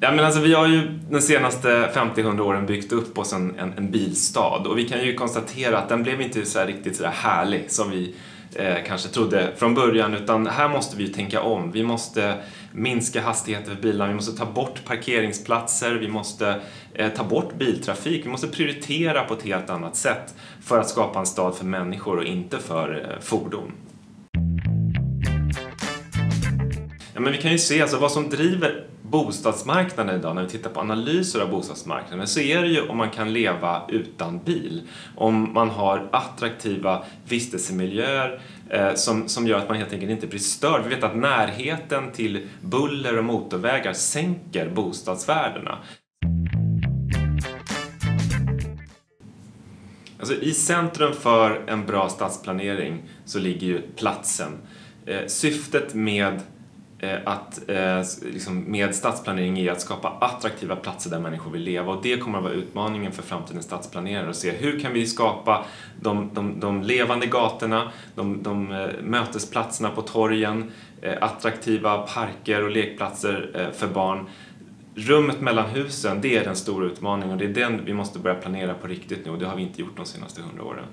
Ja, men alltså, vi har ju de senaste 50-100 åren byggt upp oss en, en, en, bilstad. Och vi kan ju konstatera att den blev inte så riktigt så här härlig som vi eh, kanske trodde från början. Utan här måste vi tänka om. Vi måste minska hastigheten för bilarna, vi måste ta bort parkeringsplatser, vi måste eh, ta bort biltrafik, vi måste prioritera på ett helt annat sätt för att skapa en stad för människor och inte för eh, fordon. Ja, men vi kan ju se alltså vad som driver bostadsmarknaden idag, när vi tittar på analyser av bostadsmarknaden, så är det ju om man kan leva utan bil. Om man har attraktiva vistelsemiljöer eh, som, som gör att man helt enkelt inte blir störd. Vi vet att närheten till buller och motorvägar sänker bostadsvärdena. Alltså, I centrum för en bra stadsplanering så ligger ju platsen. Eh, syftet med Eh, att eh, liksom med stadsplanering är att skapa attraktiva platser där människor vill leva och det kommer att vara utmaningen för framtidens stadsplanerare att se hur kan vi skapa de, de, de levande gatorna, de, de eh, mötesplatserna på torgen, eh, attraktiva parker och lekplatser för barn. Rummet mellan husen, det är den stora utmaningen och det är den vi måste börja planera på riktigt nu och det har vi inte gjort de senaste hundra åren.